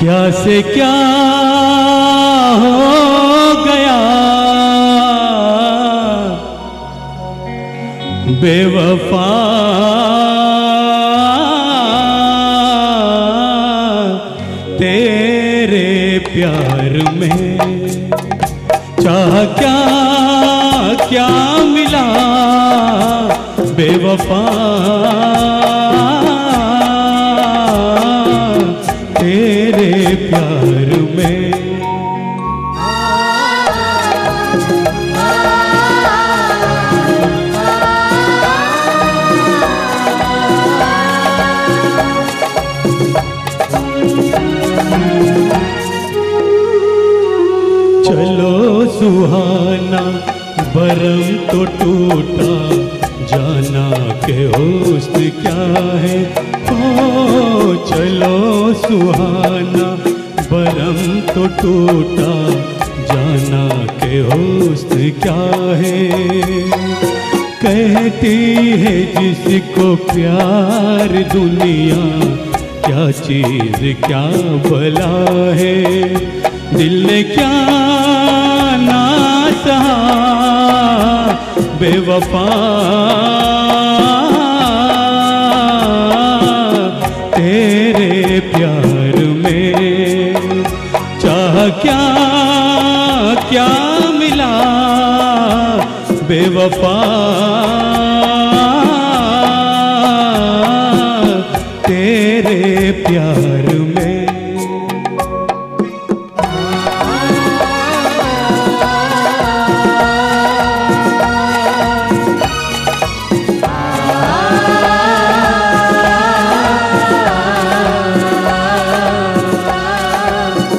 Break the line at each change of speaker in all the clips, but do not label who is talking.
क्या से क्या हो गया? बेवफा तेरे प्यार में चाह क्या क्या मिला? बेवफा चलो सुहाना, बरम तो टूटा, जाना के होस्ट क्या है? ओ, चलो सुहाना, बरम तो टूटा, जाना के होस्ट क्या है? कहती है जिसको प्यार दुनिया क्या चीज़, क्या भला है? दिल ने क्या ना सहा बेवफा। तेरे प्यार में चाह क्या क्या मिला? बेवफा। प्यार में।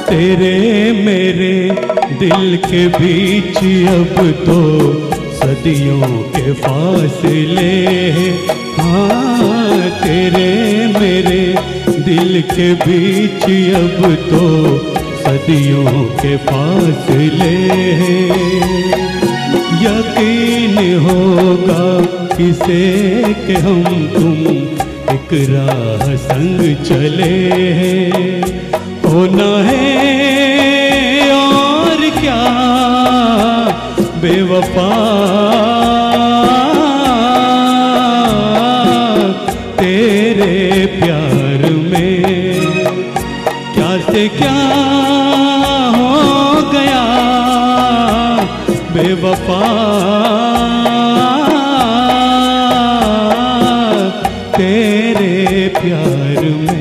तेरे मेरे दिल के बीच अब तो सदियों के फासले हाँ। तेरे दिल के बीच अब तो सदियों के पास ले यकीन होगा किसे कि हम तुम एक राह संग चले हैं। है और क्या, बेवफा से क्या हो गया? बेवफा। तेरे प्यार में